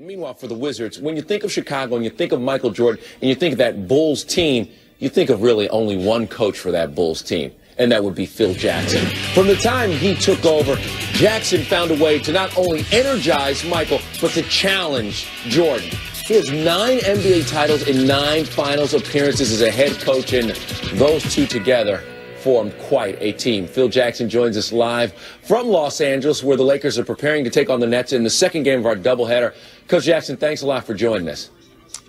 Meanwhile, for the Wizards, when you think of Chicago and you think of Michael Jordan and you think of that Bulls team, you think of really only one coach for that Bulls team, and that would be Phil Jackson. From the time he took over, Jackson found a way to not only energize Michael, but to challenge Jordan. He has nine NBA titles and nine finals appearances as a head coach, and those two together formed quite a team. Phil Jackson joins us live from Los Angeles, where the Lakers are preparing to take on the Nets in the second game of our doubleheader. Coach Jackson, thanks a lot for joining us.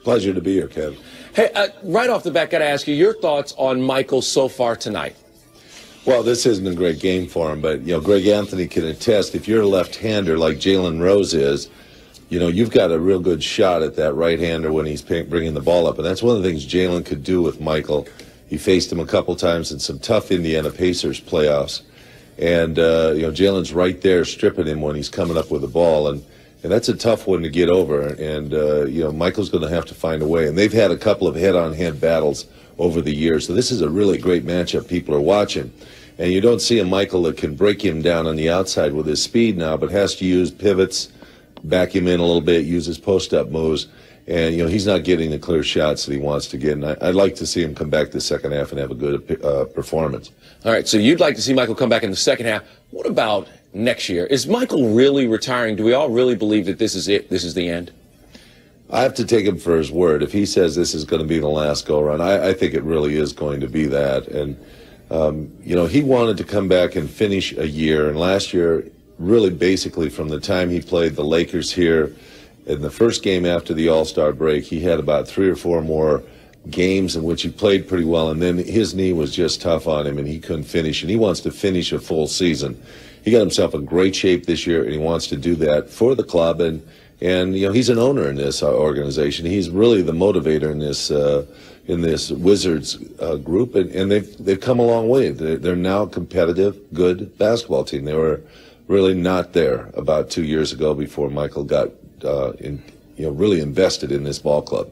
Pleasure to be here, Kev. Hey, uh, right off the bat, got to ask you your thoughts on Michael so far tonight. Well, this isn't a great game for him, but you know, Greg Anthony can attest. If you're a left-hander like Jalen Rose is, you know, you've got a real good shot at that right-hander when he's bringing the ball up, and that's one of the things Jalen could do with Michael. He faced him a couple times in some tough Indiana Pacers playoffs, and uh, you know, Jalen's right there stripping him when he's coming up with the ball, and and that's a tough one to get over. And uh, you know, Michael's going to have to find a way. And they've had a couple of head-on-head battles over the years, so this is a really great matchup. People are watching. And you don't see a Michael that can break him down on the outside with his speed now, but has to use pivots, back him in a little bit, use his post up moves. And, you know, he's not getting the clear shots that he wants to get. And I, would like to see him come back the second half and have a good uh, performance. All right. So you'd like to see Michael come back in the second half. What about next year? Is Michael really retiring? Do we all really believe that this is it? This is the end? I have to take him for his word. If he says this is going to be the last go around, I, I think it really is going to be that. And, um, you know, he wanted to come back and finish a year. And last year, really basically from the time he played the Lakers here in the first game after the All Star break, he had about three or four more games in which he played pretty well, and then his knee was just tough on him, and he couldn't finish. And he wants to finish a full season. He got himself in great shape this year, and he wants to do that for the club. And and you know he's an owner in this uh, organization. He's really the motivator in this uh, in this Wizards uh, group, and, and they've they've come a long way. They're, they're now a competitive, good basketball team. They were really not there about two years ago before Michael got uh, in, you know, really invested in this ball club.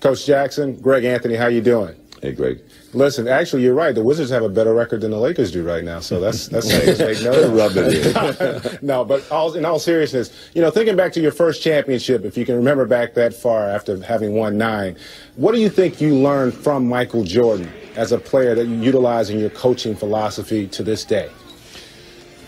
Coach Jackson, Greg Anthony, how you doing? Hey, Greg. Listen, actually, you're right. The Wizards have a better record than the Lakers do right now, so that's that's saying take note. Rub it no, but all, in all seriousness, you know, thinking back to your first championship, if you can remember back that far after having won nine, what do you think you learned from Michael Jordan as a player that you utilize in your coaching philosophy to this day?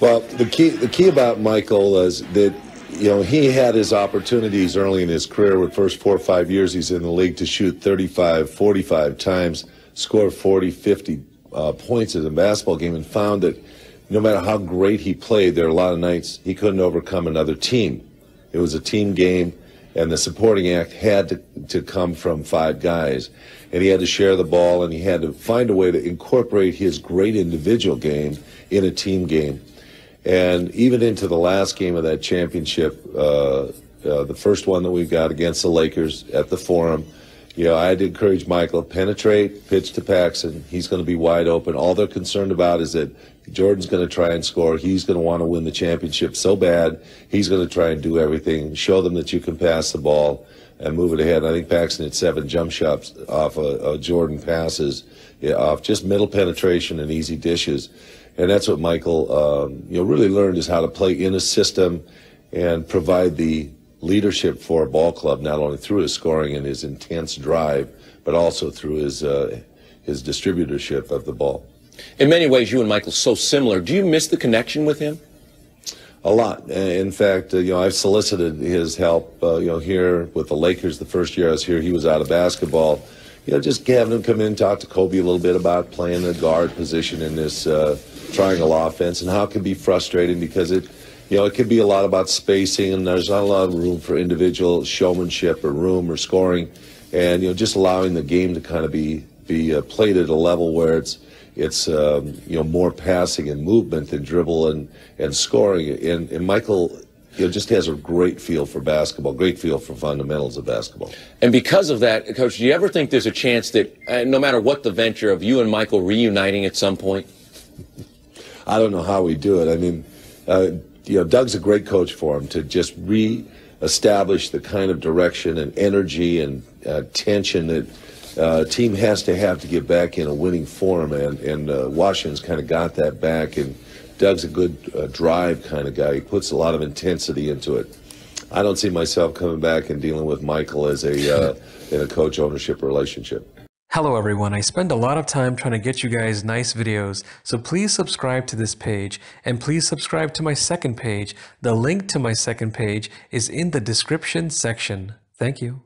Well, the key the key about Michael is that you know he had his opportunities early in his career. With first four or five years he's in the league to shoot 35, 45 times, score 40, 50 uh, points in a basketball game, and found that no matter how great he played, there are a lot of nights he couldn't overcome another team. It was a team game, and the supporting act had to, to come from five guys. And he had to share the ball, and he had to find a way to incorporate his great individual game in a team game. And even into the last game of that championship, uh, uh, the first one that we got against the Lakers at the Forum, you know, I had to encourage Michael penetrate, pitch to Paxson. He's going to be wide open. All they're concerned about is that Jordan's going to try and score. He's going to want to win the championship so bad. He's going to try and do everything. Show them that you can pass the ball and move it ahead. I think Paxson had seven jump shots off of, Jordan passes, yeah, off just middle penetration and easy dishes and that's what Michael, um, you know, really learned is how to play in a system and provide the leadership for a ball club, not only through his scoring and his intense drive, but also through his uh, his distributorship of the ball. In many ways, you and Michael so similar. Do you miss the connection with him? A lot. In fact, uh, you know, I've solicited his help. Uh, you know, here with the Lakers, the first year I was here, he was out of basketball. You know, just having him come in, talk to Kobe a little bit about playing the guard position in this uh, triangle offense and how it can be frustrating because it, you know, it can be a lot about spacing and there's not a lot of room for individual showmanship or room or scoring, and you know, just allowing the game to kind of be be uh, played at a level where it's it's um, you know more passing and movement than dribble and and scoring. And, and Michael you know, just has a great feel for basketball, great feel for fundamentals of basketball. And because of that, Coach, do you ever think there's a chance that uh, no matter what the venture of you and Michael reuniting at some point? I don't know how we do it. I mean, uh, you know, Doug's a great coach for him to just re-establish the kind of direction and energy and uh, tension that uh, team has to have to get back in a winning form, and and uh, Washington's kind of got that back. And Doug's a good uh, drive kind of guy. He puts a lot of intensity into it. I don't see myself coming back and dealing with Michael as a uh, in a coach ownership relationship. Hello everyone, I spend a lot of time trying to get you guys nice videos, so please subscribe to this page and please subscribe to my second page. The link to my second page is in the description section. Thank you.